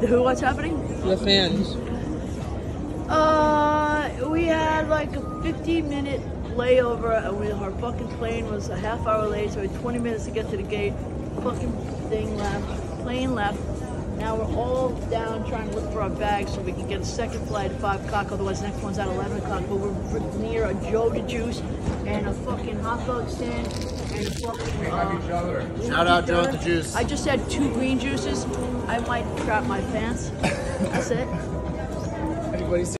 Who? What's happening? The fans. Uh, we had like a 15 minute layover, and we, our fucking plane was a half hour late, so we had 20 minutes to get to the gate. Fucking thing left, plane left. Now we're all down trying to look for our bags so we can get a second flight at 5 o'clock, otherwise, the next one's at 11 o'clock. But we're near a Joe the Juice and a fucking hot dog stand and a fucking. Uh, Shout out Joe the Juice. I just had two green juices. I might crap my pants. That's it. Everybody